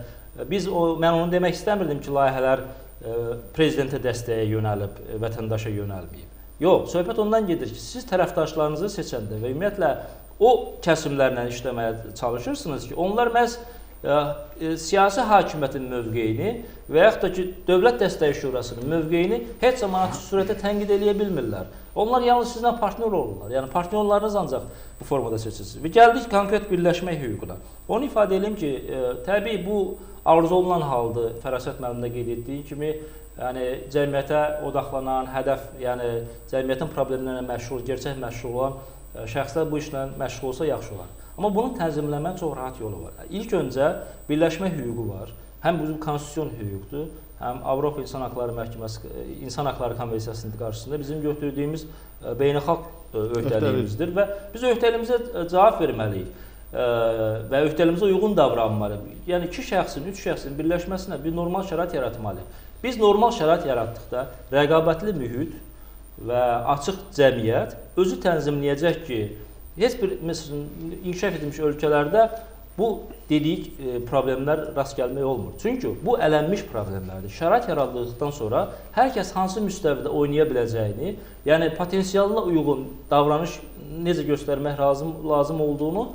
biz o mən onu demək istəmirdim ki, layihələr e, prezidentə dəstəyə yönəlib, e, vətəndaşa yönəlməyib. Yox, söhbət ondan gedir ki, siz tərəfdaşlarınızı seçəndə və ümumiyyətlə o kəsimlərlə işləməyə çalışırsınız ki, onlar məhz E, siyasi hakimiyyətin mövqeyini və yaxud da ki, Dövlət Dəstəyi Şurasının mövqeyini heç zaman açıq surətdə tənqid eləyə bilmirlər. Onlar yalnız sizlə partnyor olurlar. Yəni partnyorlarınız ancaq bu formada seçilsin. Və gəldik konkret birləşmək hüququna. Onu ifadə edeyim ki, e, təbii bu arzu olunan haldır. Fərasət müəllimdə qeyd etdiyi kimi, yəni cəmiyyətə odaqlanan, hədəf, yəni cəmiyyətin problemlərlə məşğul, gerçək məşğul olan e, şəxslər bu işlə məşğul olsa yaxşı olar. Amma bunu tənzimləmənin çox rahat yolu var. İlk öncə birləşmə hüququ var. Həm bizim konstitusion hüquqdur, həm Avropa İnsan Haqları Məhkəməsi e, İnsan Haqları Konvensiyasının qarşısında bizim götürdüyümüz e, beynəlxalq öhdəliyimizdir və biz öhdəliyimizə cavab verməliyik və öhdəliyimizə uyğun davranmalıyıq. Yəni iki şəxsin, üç şəxsin birləşməsinə bir normal şərait yaratmalıyıq. Biz normal şərait yaratdıqda rəqabətli mühit və açıq cəmiyyət özü tənzimləyəcək ki, Heç bir məsələn inkişaf etmiş ölkələrdə bu dedik e, problemlər rast gəlmək olmur. Çünki bu ələnmiş problemlərdir. Şərait yaradıldıqdan sonra hər kəs hansı müstəvidə oynaya biləcəyini, yəni potensialına uyğun davranış necə göstərmək lazım lazım olduğunu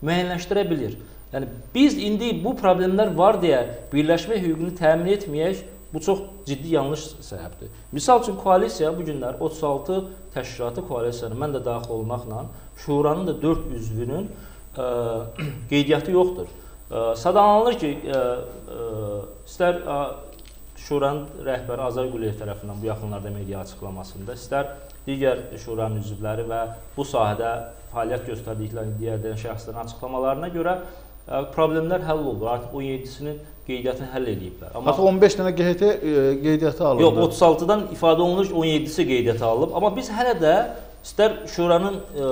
müəyyənləşdirə bilir. Yəni biz indi bu problemlər var deyə birləşmə hüququnu təmin etməyək, bu çox ciddi yanlış səbəbdir. Misal üçün koalisiya bu günlər 36 təşkilatı koalisiyanın mən də daxil olmaqla şuranın da 4 üzvünün ə, e, qeydiyyatı yoxdur. Ə, e, sadalanılır ki, ə, ə, istər ə, şuranın rəhbəri Azər Quliyev tərəfindən bu yaxınlarda media açıqlamasında, istər digər şuranın üzvləri və bu sahədə fəaliyyət göstərdiklərini iddia edən şəxslərin açıqlamalarına görə ə, problemlər həll oldu. Artıq 17-sinin qeydiyyatını həll ediblər. Amma Axı 15 dənə QHT qeydiyyata alındı. Yox, 36-dan ifadə olunur ki, 17-si qeydiyyata alınıb. Amma biz hələ də İstər şuranın ə, e,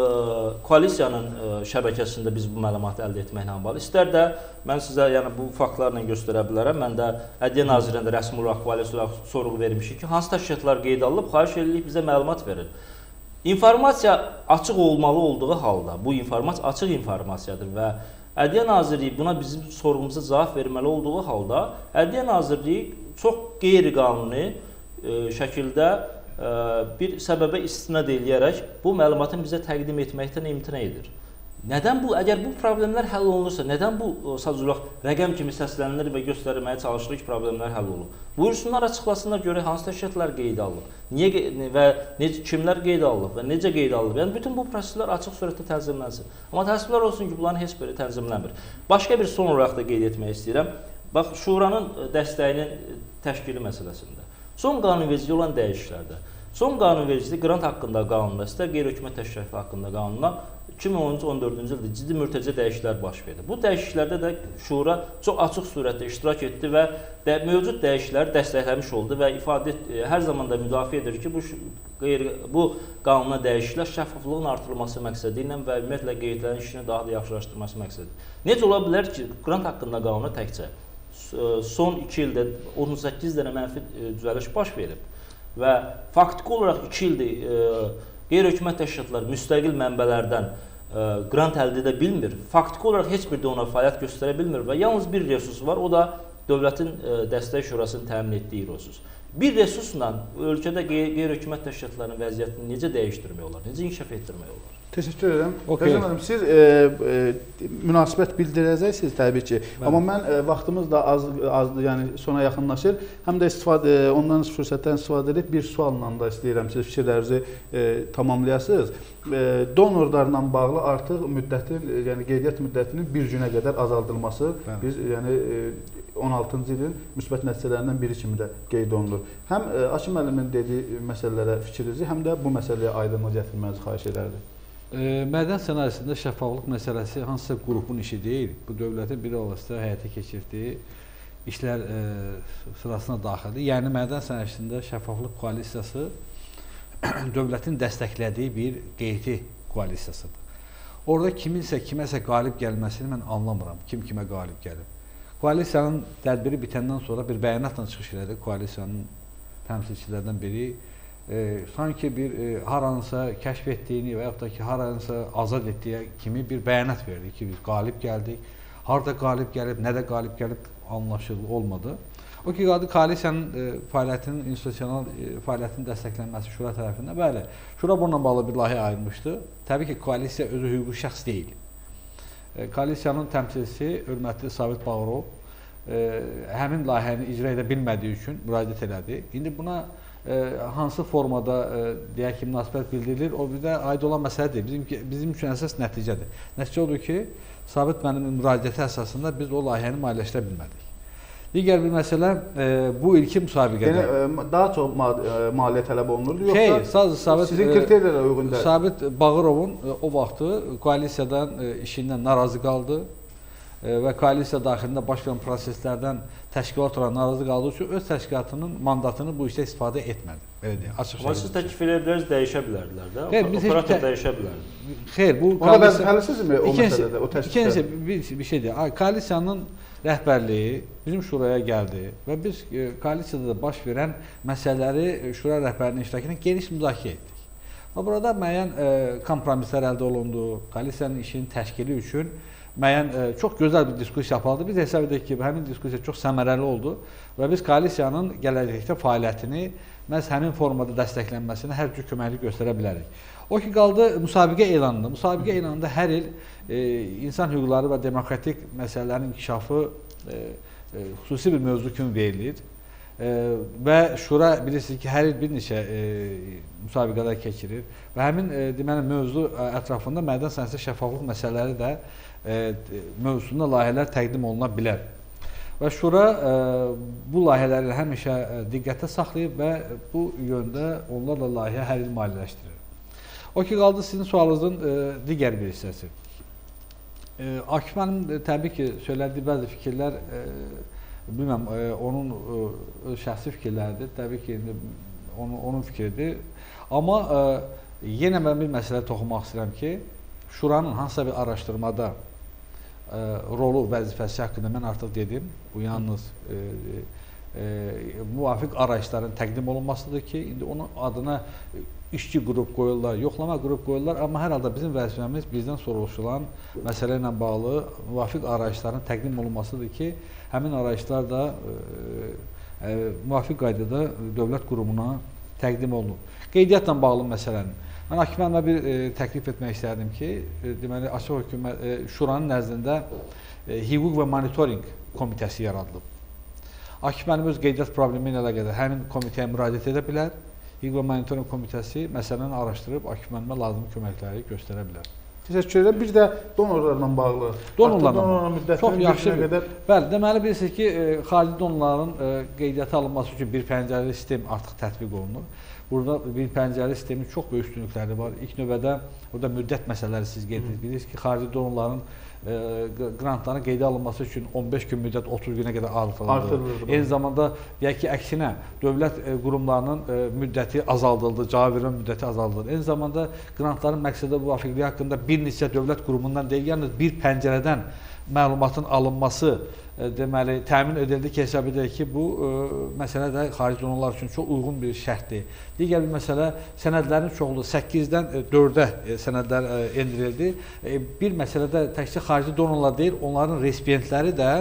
koalisiyanın ə, e, şəbəkəsində biz bu məlumatı əldə etməklə bağlı, istər də mən sizə yəni bu faktlarla göstərə bilərəm. Mən də Ədliyyə Nazirliyində rəsmi olaraq koalisiya sorğu vermişik ki, hansı təşkilatlar qeyd alınıb, xahiş edirik bizə məlumat verin. İnformasiya açıq olmalı olduğu halda, bu informasiya açıq informasiyadır və Ədliyyə Nazirliyi buna bizim sorğumuza cavab verməli olduğu halda, Ədliyyə Nazirliyi çox qeyri-qanuni ə, şəkildə bir səbəbə istinad eləyərək bu məlumatın bizə təqdim etməkdən imtina edir. Nədən bu, əgər bu problemlər həll olunursa, nədən bu sadəcə rəqəm kimi səslənilir və göstərilməyə çalışılır ki, problemlər həll olunur? Buyursunlar, açıqlasınlar, görə hansı təşkilatlar qeyd alınıb, niyə və necə kimlər qeyd alınıb və necə qeyd alınıb? Yəni bütün bu proseslər açıq surətdə tənzimlənsin. Amma təəssüflər olsun ki, bunların heç biri tənzimlənmir. Başqa bir son olaraq da qeyd etmək istəyirəm. Bax, şuranın dəstəyinin təşkili məsələsində. Son qanunvericiliyə olan dəyişikliklərdə. Son qanunvericilik qrant haqqında qanununda, istər qeyri-hökumət təşkilatı haqqında qanununa 2013-14-cü ildə ciddi mürtəzə dəyişikliklər baş verdi. Bu dəyişikliklərdə də şura çox açıq surətdə iştirak etdi və də, mövcud dəyişiklikləri dəstəkləmiş oldu və ifadə et, hər zaman da müdafiə edir ki, bu qeyri bu qanuna dəyişikliklər şəffaflığın artırılması məqsədi ilə və ümumiyyətlə qeydlərin işini daha da yaxşılaşdırması məqsədi. Necə ola bilər ki, qrant haqqında qanuna təkcə son 2 ildə 38 dənə mənfi e, düzəliş baş verib və faktiki olaraq 2 ildir e, qeyri-hökumət təşkilatları müstəqil mənbələrdən e, qrant əldə edə bilmir. Faktiki olaraq heç bir də ona fəaliyyət göstərə bilmir və yalnız bir resurs var, o da dövlətin dəstək şurasının təmin etdiyi resurs. Bir resursla ölkədə qeyri-hökumət təşkilatlarının vəziyyətini necə dəyişdirmək olar, necə inkişaf etdirmək olar? Təşəkkür edirəm. Okay. Rəzan müəllim, siz e, e, münasibət bildirəcəksiniz təbii ki. Bəli. Amma mən e, vaxtımız da az azdır, yəni sona yaxınlaşır. Həm də istifadə e, ondan fürsətdən istifadə edib bir sualla da istəyirəm siz fikirlərinizi e, tamamlayasınız. E, donorlarla bağlı artıq müddətin, e, yəni qeydiyyat müddətinin bir günə qədər azaldılması Bəli. biz yəni e, 16-cı ilin müsbət nəticələrindən biri kimi də qeyd olunur. Həm e, Aşim müəllimin dediyi məsələlərə fikrinizi, həm də bu məsələyə aydınlıq gətirmənizi xahiş edərdim. Mədən sənayesində şəffaflıq məsələsi hansısa qrupun işi deyil. Bu dövlətin bir vasitə həyata keçirdiyi işlər e, sırasına daxildir. Yəni mədən sənayesində şəffaflıq koalisiyası dövlətin dəstəklədiyi bir qeydi koalisiyasıdır. Orada kiminsə kiməsə qalib gəlməsini mən anlamıram. Kim kimə qalib gəlib. Koalisiyanın tədbiri bitəndən sonra bir bəyanatla çıxış elədi koalisiyanın təmsilçilərdən biri e, sanki bir e, haransa kəşf etdiyini və yaxud da ki, haransa azad etdiyi kimi bir bəyanat verdi ki, biz qalib gəldik. Harda qalib gəlib, nədə qalib gəlib anlaşılır olmadı. O ki, qaldı koalisiyanın e, fəaliyyətinin institusional e, fəaliyyətinin dəstəklənməsi şura tərəfindən. Bəli, şura bununla bağlı bir layihə ayırmışdı. Təbii ki, koalisiya özü hüquqi şəxs deyil. E, koalisiyanın təmsilçisi hörmətli Sabit Bağırov e, həmin layihəni icra edə bilmədiyi üçün müraciət elədi. İndi buna e, hansı formada deyək ki, münasibət bildirilir, o bir də aid olan məsələdir. Bizim bizim üçün əsas nəticədir. Nəticə odur ki, Sabit müəllimin müraciəti əsasında biz o layihəni maliyyələşdirə bilmədik. Digər bir məsələ e, bu ilki müsabiqədə. Yəni e, daha çox ma e, maliyyə tələb olunurdu yoxsa Xeyr, sadəcə Sabit sizin kriterlərə uyğun deyil. Sabit Bağırovun e, o vaxtı koalisiyadan e, işindən narazı qaldı və koalisiya daxilində baş verən proseslərdən təşkilat olaraq narazı qaldığı üçün öz təşkilatının mandatını bu işdə istifadə etmədi. Belə deyək, açıq Amma siz təklif edə bilərsiniz, dəyişə bilərdilər də. Xeyr, biz heç Operator tə- dəyişə bilərdi. Xeyr, bu Ona vəzifəlisizmi o məsələdə, o təşkilat? İkincisi bir, bir şeydir. Koalisiyanın rəhbərliyi bizim şuraya gəldi və biz e, koalisiyada da baş verən məsələləri e, şura rəhbərinin iştirakı ilə geniş müzakirə etdik. Və burada müəyyən e, kompromislər əldə olundu. Koalisiyanın işinin təşkili üçün müəyyən e, çox gözəl bir diskussiya aparıldı. Biz hesab edirik ki, həmin diskussiya çox səmərəli oldu və biz koalisiyanın gələcəkdə fəaliyyətini məhz həmin formada dəstəklənməsinə hər cür köməklik göstərə bilərik. O ki qaldı müsabiqə elanında. Müsabiqə elanında hər il e, insan hüquqları və demokratik məsələlərin inkişafı e, e, xüsusi bir mövzu kimi verilir. E, və şura bilirsiniz ki, hər il bir neçə e, müsabiqələr keçirir və həmin e, deməli mövzu ə, ətrafında mədən sənəsi şəffaflıq məsələləri də e, mövzusunda layihələr təqdim oluna bilər. Və şura ə, bu layihələri həmişə ə, diqqətdə saxlayıb və bu yöndə onlarla layihə hər il maliyyələşdirir. O ki qaldı sizin sualınızın digər bir hissəsi. Akif müəllim ə, təbii ki, söylədiyi bəzi fikirlər bilməm, onun öz şəxsi fikirləridir. Təbii ki, indi onun onun fikridir. Amma yenə mən bir məsələ toxunmaq istəyirəm ki, şuranın hansısa bir araşdırmada ə, rolu, vəzifəsi haqqında mən artıq dedim. Bu yalnız ə, ə, müvafiq arayışların təqdim olunmasıdır ki, indi onun adına işçi qrup qoyurlar, yoxlama qrup qoyurlar, amma hər halda bizim vəzifəmiz bizdən soruşulan məsələ ilə bağlı müvafiq arayışların təqdim olunmasıdır ki, həmin arayışlar da ə, ə, müvafiq qaydada dövlət qurumuna təqdim olunur. Qeydiyyatla bağlı məsələnin Mən müəllimə bir e, təklif etmək istərdim ki, e, deməli Açıq Hökumət e, Şuranın nəzdində e, hüquq və monitorinq komitəsi yaradılıb. Müəllim öz qeydiyyat problemi ilə əlaqədar həmin komitəyə müraciət edə bilər. Hüquq və monitorinq komitəsi məsələni araşdırıb Akif müəllimə lazımi köməkləri göstərə bilər. Təşəkkür edirəm. Bir də donorlarla bağlı. Donorlarla Artıq donor bağlı. müddətinin Çox yaxşı qədər Bəli, deməli bilirsiniz ki, e, xarici donorların e, qeydiyyata alınması üçün bir pəncərəli sistem artıq tətbiq olunur. Burada bir pəncərəli sistemin çox böyük üstünlükləri var. İlk növbədə burada müddət məsələləri siz qeyd edirsiniz. Bilirsiniz ki, xarici donorların e, qr- qrantların qeydə alınması üçün 15 gün müddət 30 günə qədər artırıldı. Eyni zamanda deyək ki, əksinə dövlət e, qurumlarının e, müddəti azaldıldı, cavab vermə müddəti azaldıldı. Eyni zamanda qrantların məqsədə müvafiqliyi haqqında bir neçə dövlət qurumundan deyil, yalnız bir pəncərədən məlumatın alınması deməli təmin edildi ki, hesab edək ki, bu e, məsələ də xarici donorlar üçün çox uyğun bir şərtdir. Digər bir məsələ sənədlərin çoxluğu 8-dən 4-ə e, sənədlər e, endirildi. E, bir məsələ də təkcə xarici donorlar deyil, onların resipiyentləri də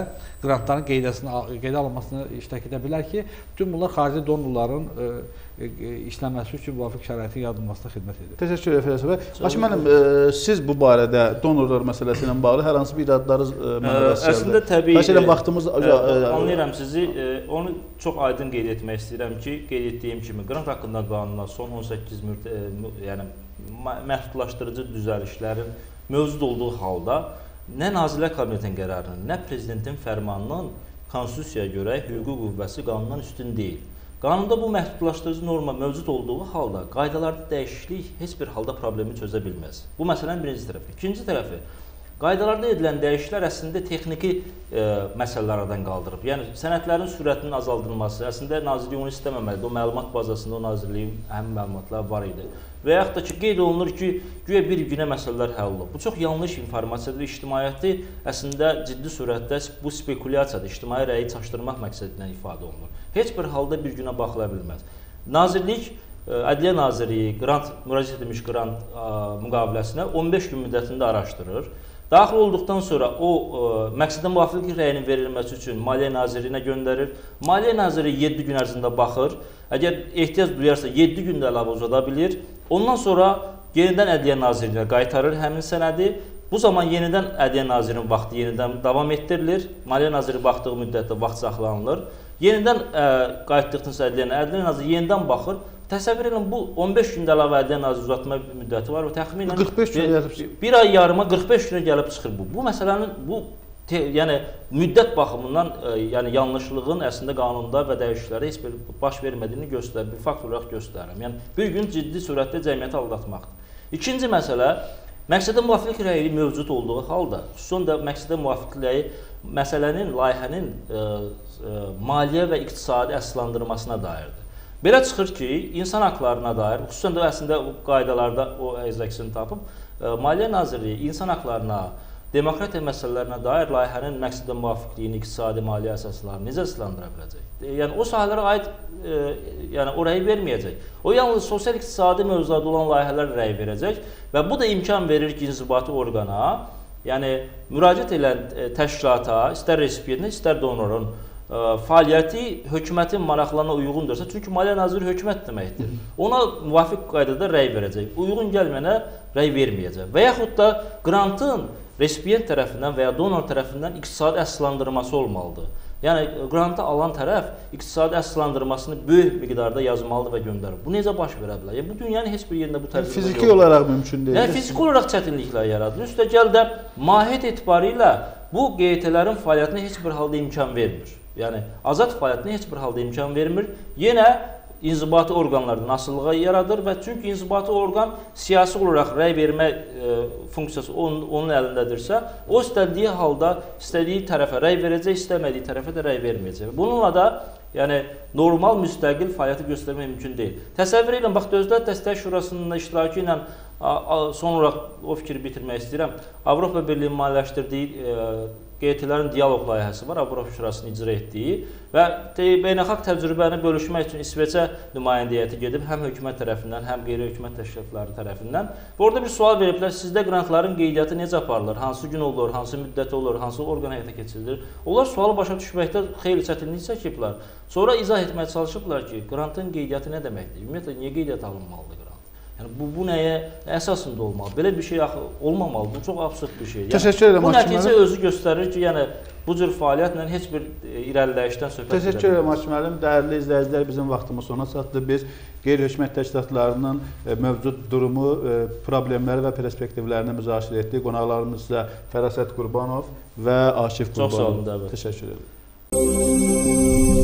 qrantların qeydəsinə qeydə alınmasını iştirak edə bilər ki, bütün bunlar xarici donorların e, işləməsi üçün müvafiq şəraitin yaradılmasına xidmət edir. Təşəkkür edirəm Fəriz bəy. Haşim müəllim, e, siz bu barədə donorlar məsələsi ilə bağlı hər hansı bir iradlarınız e, mənə rast gəldi? Əslində təbii edirəm vaxtımız ə, anlayıram sizi. Ə, onu çox aydın qeyd etmək istəyirəm ki, qeyd etdiyim kimi qrant haqqında qanuna son 18 mürt ə, yəni məhdudlaşdırıcı düzəlişlərin mövcud olduğu halda nə Nazirlər Kabinetinin qərarının, nə prezidentin fərmanının konstitusiyaya görə hüquqi qüvvəsi qanundan üstün deyil. Qanunda bu məhdudlaşdırıcı norma mövcud olduğu halda qaydalarda dəyişiklik heç bir halda problemi çözə bilməz. Bu məsələnin birinci tərəfi. İkinci tərəfi, qaydalarda edilən dəyişikliklər əslində texniki e, məsələlər aradan qaldırıb. Yəni sənədlərin sürətinin azaldılması, əslində nazirlik onu istəməməlidir. O məlumat bazasında o nazirliyin həmin məlumatlar var idi. Və yaxud da ki, qeyd olunur ki, güya bir günə məsələlər həll olub. Bu çox yanlış informasiyadır ictimaiyyəti əslində ciddi surətdə bu spekulyasiyadır, ictimai rəyi çaşdırmaq məqsədi ilə ifadə olunur. Heç bir halda bir günə baxıla bilməz. Nazirlik e, Ədliyyə Nazirliyi qrant müraciət edilmiş qrant ə, müqaviləsinə 15 gün müddətində araşdırır. Daxil olduqdan sonra o ə, məqsədə müvafiqlik rəyinin verilməsi üçün Maliyyə Nazirliyinə göndərir. Maliyyə Nazirliyi 7 gün ərzində baxır. Əgər ehtiyac duyarsa 7 gündə əlavə uzada bilir. Ondan sonra yenidən Ədliyyə Nazirliyinə qaytarır həmin sənədi. Bu zaman yenidən Ədliyyə Nazirinin vaxtı yenidən davam etdirilir. Maliyyə Naziri baxdığı müddətdə vaxt saxlanılır. Yenidən ə, qayıtdıqdan sonra Ədliyyə Naziri yenidən baxır. Təsəvvür edin bu 15 gündə əlavə Ədliyyə Naziri uzatma müddəti var və təxminən 45 günə gəlib bir ay yarıma 45 günə gəlib çıxır bu. Bu məsələnin bu te, yəni müddət baxımından ə, e, yəni yanlışlığın əslində qanunda və dəyişikliklərdə heç bir baş vermədiyini göstərir, bir fakt olaraq göstərirəm. Yəni bir gün ciddi surətdə cəmiyyəti aldatmaqdır. İkinci məsələ məqsədə müvafiqlik rəyi mövcud olduğu halda, xüsusən də məqsədə müvafiqliyi məsələnin, layihənin ə, ə, maliyyə və iqtisadi əsaslandırmasına dairdir. Belə çıxır ki, insan haqlarına dair, xüsusən də əslində o qaydalarda o əksini tapıb, ə, Maliyyə Nazirliyi insan haqlarına, demokratiya məsələlərinə dair layihənin məqsədə müvafiqliyini, iqtisadi maliyyə əsaslarını necə əsaslandıra biləcək? E, yəni o sahələrə aid e, yəni o rəy verməyəcək. O yalnız sosial-iqtisadi mövzularda olan layihələr rəy verəcək və bu da imkan verir ki, inzibati orqana, yəni müraciət edən e, təşkilata, istər resipiyentə, istər donorun e, fəaliyyəti hökumətin maraqlarına uyğundursa, çünki Maliyyə Naziri hökumət deməkdir. Ona müvafiq qaydada rəy verəcək. Uyğun gəlməyənə rəy verməyəcək. Və yaxud da qrantın resipiyent tərəfindən və ya donor tərəfindən iqtisadi əsaslandırması olmalıdır. Yəni qrantı alan tərəf iqtisadi əsaslandırmasını böyük miqdarda yazmalıdır və göndərir. Bu necə baş verə bilər? Yəni bu dünyanın heç bir yerində bu təcrübə yoxdur. Fiziki olaraq mümkün deyil. Yəni fiziki olaraq çətinliklər yaradır. Üstəgəl də mahiyyət etibarilə bu QT-lərin fəaliyyətinə heç bir halda imkan vermir. Yəni azad fəaliyyətinə heç bir halda imkan vermir. Yenə inzibati orqanlardan asılılığa yaradır və çünki inzibati orqan siyasi olaraq rəy vermə e, funksiyası onun, onun əlindədirsə, o istədiyi halda istədiyi tərəfə rəy verəcək, istəmədiyi tərəfə də rəy verməyəcək. Bununla da yəni normal müstəqil fəaliyyəti göstərmək mümkün deyil. Təsəvvür edin, bax Dövlət Dəstək Şurasının iştirakı ilə son olaraq o fikri bitirmək istəyirəm. Avropa Birliyinin maliyyələşdirdiyi e, QT-lərin dialoq layihəsi var, Avropa Şurasının icra etdiyi və beynəlxalq təcrübəni bölüşmək üçün İsveçə nümayəndə heyəti gedib həm hökumət tərəfindən, həm qeyri-hökumət təşkilatları tərəfindən. Və orada bir sual veriblər, sizdə qrantların qeydiyyatı necə aparılır? Hansı gün olur, hansı müddət olur, hansı orqan həyata keçirilir? Onlar sualı başa düşməkdə xeyli çətinlik çəkiblər. Sonra izah etməyə çalışıblar ki, qrantın qeydiyyatı nə deməkdir? Ümumiyyətlə niyə qeydiyyat alınmalıdır? Yəni bu bu nəyə əsasında olmalı? Belə bir şey axı olmamalı. Bu çox absurd bir şeydir. Yəni, Təşəkkür edirəm. Bu nəticə özü göstərir ki, yəni bu cür fəaliyyətlə heç bir e, irəliləyişdən söhbət gedə Təşəkkür edirəm Hakim müəllim. Dəyərli izləyicilər, bizim vaxtımız sona çatdı. Biz qeyri-hökumət təşkilatlarının e, mövcud durumu, e, problemləri və perspektivlərini müzakirə etdik. Qonaqlarımız isə Fərasət Qurbanov və Aşif Qurbanov. Çox sağ olun, Dəvət. Təşəkkür edirəm.